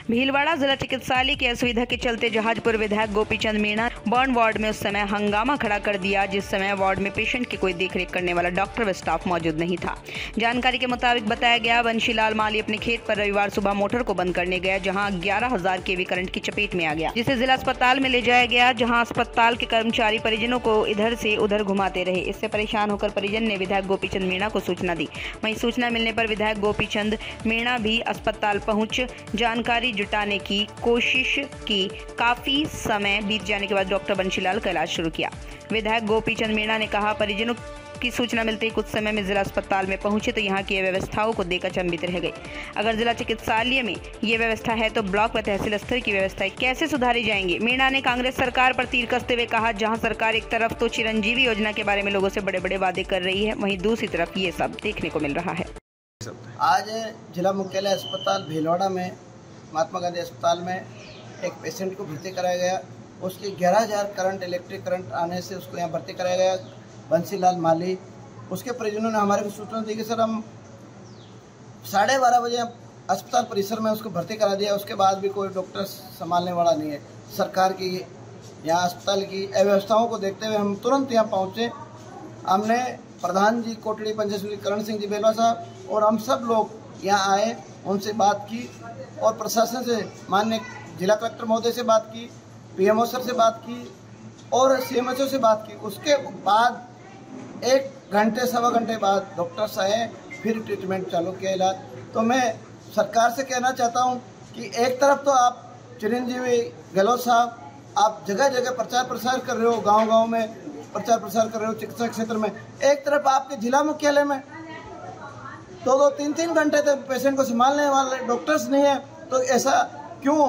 भीलवाड़ा जिला चिकित्सालय की असुविधा के चलते जहाजपुर विधायक गोपीचंद मीणा बर्न वार्ड में उस समय हंगामा खड़ा कर दिया, जिस समय वार्ड में पेशेंट की कोई देखरेख करने वाला डॉक्टर व स्टाफ मौजूद नहीं था। जानकारी के मुताबिक बताया गया बंशीलाल माली अपने खेत पर रविवार सुबह मोटर को बंद करने गया, जहाँ ग्यारह हज़ार के करंट की चपेट में आ गया, जिसे जिला अस्पताल में ले जाया गया, जहाँ अस्पताल के कर्मचारी परिजनों को इधर से उधर घुमाते रहे। इससे परेशान होकर परिजन ने विधायक गोपीचंद मीणा को सूचना दी। वहीं सूचना मिलने पर विधायक गोपीचंद मीणा भी अस्पताल पहुँच। जानकारी जुटाने की कोशिश की। काफ़ी समय बीत जाने के बाद डॉक्टर बंशीलाल का इलाज शुरू किया। विधायक गोपी चंद मीणा ने कहा, परिजनों की सूचना मिलते ही कुछ समय में जिला अस्पताल में पहुँचे तो यहाँ की व्यवस्थाओं को देखकर चंबित रह गए। अगर जिला चिकित्सालय में ये व्यवस्था है तो ब्लॉक व तहसील स्तर की व्यवस्थाएँ कैसे सुधारी जाएँगी? मीणा ने कांग्रेस सरकार पर तीर कसते हुए कहा, जहाँ सरकार एक तरफ़ तो चिरंजीवी योजना के बारे में लोगों से बड़े बड़े वादे कर रही है, वहीं दूसरी तरफ़ ये सब देखने को मिल रहा है। आज जिला मुख्यालय अस्पताल भीलवाड़ा में महात्मा गांधी अस्पताल में एक पेशेंट को भर्ती कराया गया। उसकी ग्यारह हज़ार करंट इलेक्ट्रिक करंट आने से उसको यहाँ भर्ती कराया गया, बंसीलाल माली। उसके परिजनों ने हमारे को सूचना दी कि सर हम साढ़े बारह बजे अस्पताल परिसर में उसको भर्ती करा दिया। उसके बाद भी कोई डॉक्टर संभालने वाला नहीं है। सरकार की यहाँ अस्पताल की अव्यवस्थाओं को देखते हुए हम तुरंत यहाँ पहुँचे। हमने प्रधान जी कोटड़ी पंचायत करण सिंह जी बेलवा साहब और हम सब लोग यहाँ आए, उनसे बात की और प्रशासन से, माननीय जिला कलेक्टर महोदय से बात की पीएमओ सर से बात की और सीएमएचओ से बात की। उसके बाद एक घंटे, सवा घंटे बाद डॉक्टर्स आए, फिर ट्रीटमेंट चालू किया इलाज। तो मैं सरकार से कहना चाहता हूँ कि एक तरफ़ तो आप चिरंजीवी गहलोत साहब, आप जगह जगह प्रचार प्रसार कर रहे हो गाँव गाँव में प्रचार प्रसार कर रहे हो, चिकित्सा क्षेत्र में। एक तरफ़ आपके जिला मुख्यालय में दो दो तीन तीन घंटे तक पेशेंट को संभालने वाले डॉक्टर्स नहीं है तो ऐसा क्यों